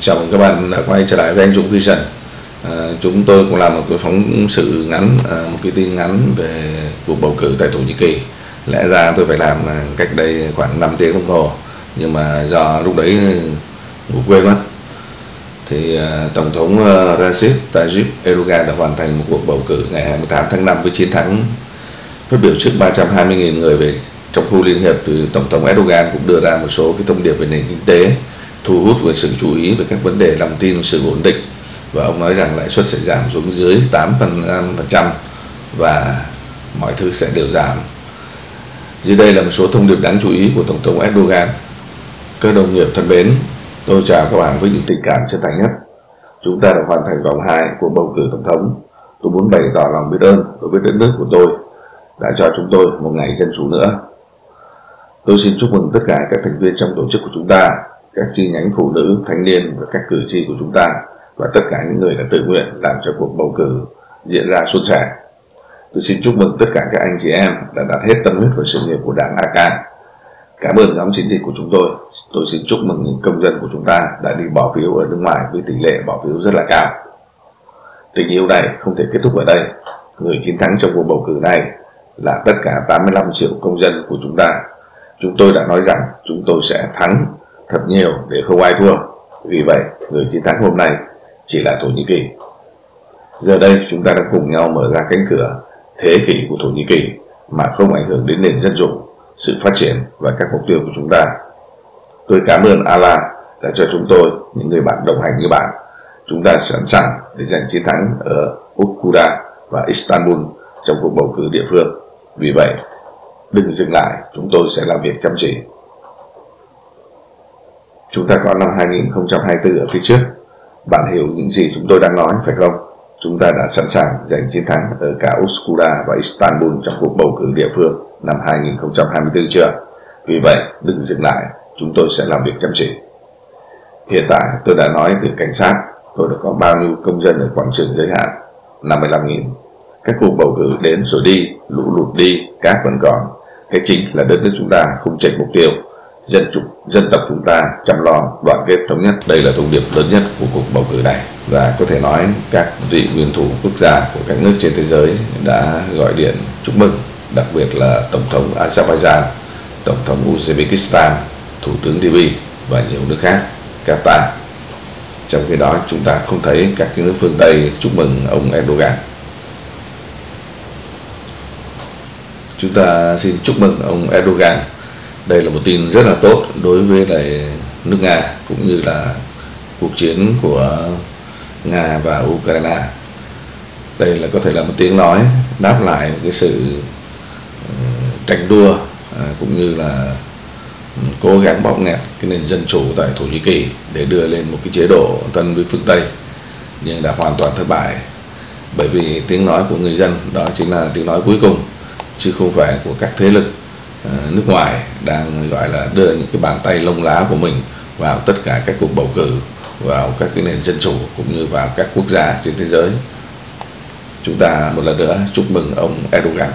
chào mừng các bạn đã quay trở lại với anh Dũng Vision. À, chúng tôi cũng làm một cái phóng sự ngắn à, một cái tin ngắn về cuộc bầu cử tại Thổ Nhĩ Kỳ. Lẽ ra tôi phải làm à, cách đây khoảng 5 tiếng đồng hồ nhưng mà do lúc đấy ngủ quên mất. Thì à, Tổng thống à, Recep Tayyip Erdogan đã hoàn thành một cuộc bầu cử ngày 28 tháng 5 với chiến thắng phát biểu trước 320.000 người về trong khu liên hiệp thì Tổng thống Erdogan cũng đưa ra một số cái thông điệp về nền kinh tế thu hút về sự chú ý về các vấn đề lòng tin, sự ổn định. Và ông nói rằng lãi suất sẽ giảm xuống dưới 8% và mọi thứ sẽ đều giảm. Dưới đây là một số thông điệp đáng chú ý của Tổng thống Erdogan. Các đồng nghiệp thân mến tôi chào các bạn với những tình cảm chân thành nhất. Chúng ta đã hoàn thành vòng 2 của bầu cử tổng thống. Tôi muốn bày tỏ lòng biết ơn đối với đất nước của tôi, đã cho chúng tôi một ngày dân chủ nữa. Tôi xin chúc mừng tất cả các thành viên trong tổ chức của chúng ta các chi nhánh phụ nữ, thanh niên và các cử tri của chúng ta và tất cả những người đã tự nguyện làm cho cuộc bầu cử diễn ra suôn sẻ. Tôi xin chúc mừng tất cả các anh chị em đã đặt hết tâm huyết vào sự nghiệp của Đảng AK. Cảm ơn nhóm chính trị của chúng tôi. Tôi xin chúc mừng những công dân của chúng ta đã đi bỏ phiếu ở nước ngoài với tỷ lệ bỏ phiếu rất là cao. Tình yêu này không thể kết thúc ở đây. Người chiến thắng trong cuộc bầu cử này là tất cả 85 triệu công dân của chúng ta. Chúng tôi đã nói rằng chúng tôi sẽ thắng thật nhiều để không ai thua. Vì vậy, người chiến thắng hôm nay chỉ là Thổ Nhĩ Kỳ. Giờ đây chúng ta đang cùng nhau mở ra cánh cửa thế kỷ của Thổ Nhĩ Kỳ mà không ảnh hưởng đến nền dân chủ, sự phát triển và các mục tiêu của chúng ta. Tôi cảm ơn Allah đã cho chúng tôi những người bạn đồng hành như bạn. Chúng ta sẵn sàng để giành chiến thắng ở Ukkuda và Istanbul trong cuộc bầu cử địa phương. Vì vậy, đừng dừng lại, chúng tôi sẽ làm việc chăm chỉ Chúng ta có năm 2024 ở phía trước. Bạn hiểu những gì chúng tôi đang nói phải không? Chúng ta đã sẵn sàng giành chiến thắng ở cả Uskuda và Istanbul trong cuộc bầu cử địa phương năm 2024 chưa? Vì vậy, đừng dừng lại, chúng tôi sẽ làm việc chăm chỉ. Hiện tại, tôi đã nói từ cảnh sát, tôi đã có bao nhiêu công dân ở quảng trường giới hạn? 55.000. Các cuộc bầu cử đến rồi đi, lũ lụt đi, cát vẫn còn. Cái chính là đất nước chúng ta không chạy mục tiêu dân chủ, dân tộc chúng ta chăm lo, đoàn kết thống nhất. Đây là thông điệp lớn nhất của cuộc bầu cử này. Và có thể nói các vị nguyên thủ quốc gia của các nước trên thế giới đã gọi điện chúc mừng, đặc biệt là tổng thống Azerbaijan, tổng thống Uzbekistan, thủ tướng TV và nhiều nước khác, Qatar. Trong khi đó, chúng ta không thấy các nước phương Tây chúc mừng ông Erdogan. Chúng ta xin chúc mừng ông Erdogan đây là một tin rất là tốt đối với lại nước Nga cũng như là cuộc chiến của Nga và Ukraine. Đây là có thể là một tiếng nói đáp lại cái sự ờ, tranh đua ờ, cũng như là ừ, cố gắng bóp nghẹt cái nền dân chủ tại Thổ Nhĩ Kỳ để đưa lên một cái chế độ thân với phương Tây, nhưng đã hoàn toàn thất bại. Bởi vì tiếng nói của người dân đó chính là tiếng nói cuối cùng, chứ không phải của các thế lực Ờ, nước ngoài đang, gọi là, đưa những cái bàn tay lông lá của mình vào tất cả các cuộc bầu cử, vào các cái nền dân chủ cũng như vào các quốc gia trên thế giới. Chúng ta một lần nữa chúc mừng ông Erdogan.